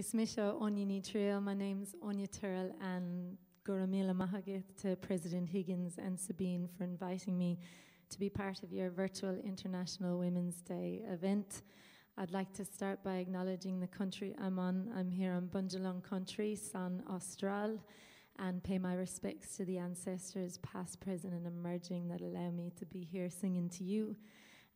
Ismisha Onyini Trio. My name's Áine Tyrrell and Guramila Mahagith to President Higgins and Sabina for inviting me to be part of your virtual International Women's Day event. I'd like to start by acknowledging the country I'm on. I'm here on Bundjalung country, San Austral, and pay my respects to the ancestors, past, present, and emerging, that allow me to be here singing to you.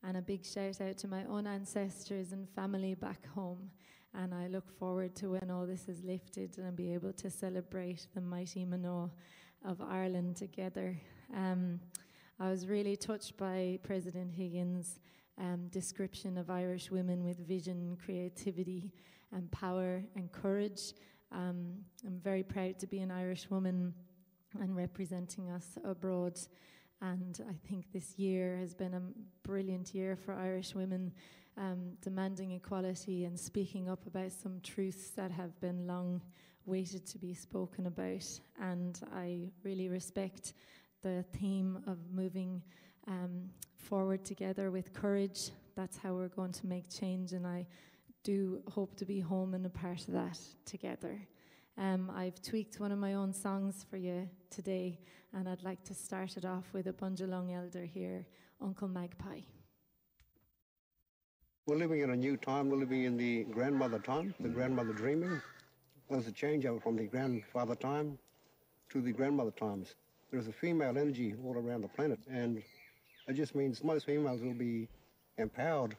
And a big shout out to my own ancestors and family back home. And I look forward to when all this is lifted and be able to celebrate the mighty Mano of Ireland together. Um, I was really touched by President Higgins' um, description of Irish women with vision, creativity, and power and courage. Um, I'm very proud to be an Irish woman and representing us abroad. And I think this year has been a brilliant year for Irish women, um, demanding equality and speaking up about some truths that have been long waited to be spoken about. And I really respect the theme of moving um, forward together with courage. That's how we're going to make change, and I do hope to be home and a part of that together. Um, I've tweaked one of my own songs for you today, and I'd like to start it off with a Bundjalung elder here, Uncle Magpie. We're living in a new time. We're living in the grandmother time, the grandmother dreaming. There's a changeover from the grandfather time to the grandmother times. There's a female energy all around the planet, and it just means most females will be empowered.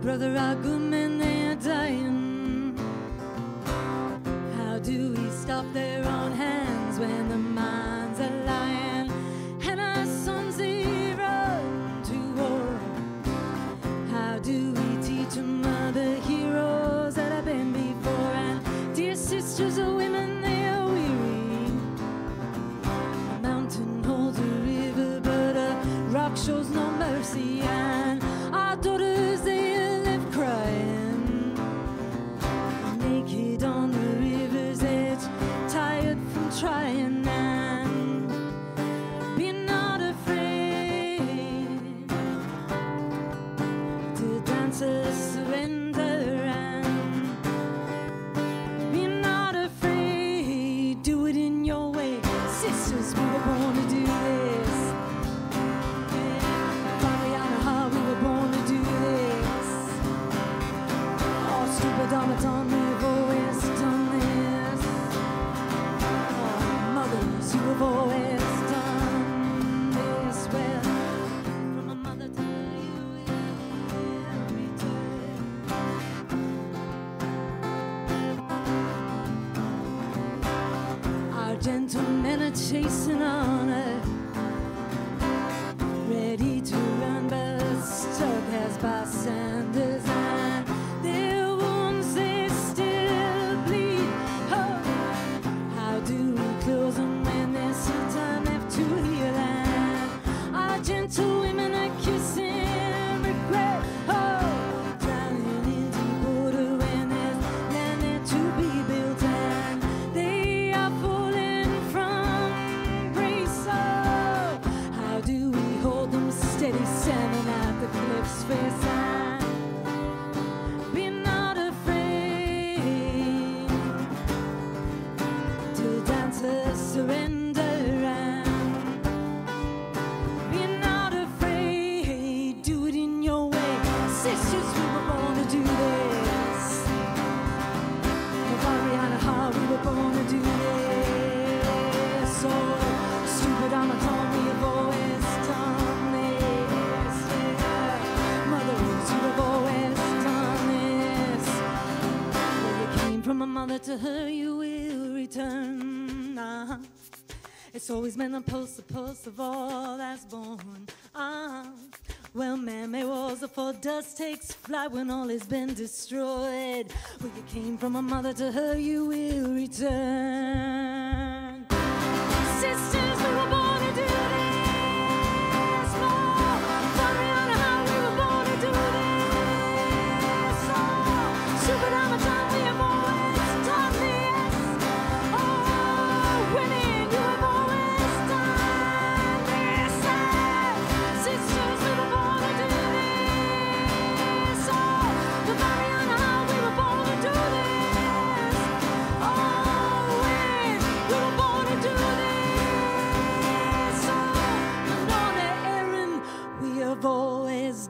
Brother, our good men, they are dying. How do we stop their own hands when the minds are lying? And our sons, run to war. How do we teach them other heroes that have been before? And dear sisters or women, they are weary. A mountain holds a river, but a rock shows no mercy. Gentlemen are chasing on her, from a mother to her, you will return. Uh-huh. It's always been the pulse, of all that's born. Ah, well, man, may was before dust takes flight when all has been destroyed. Where you came from a mother to her, you will return.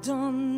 Done.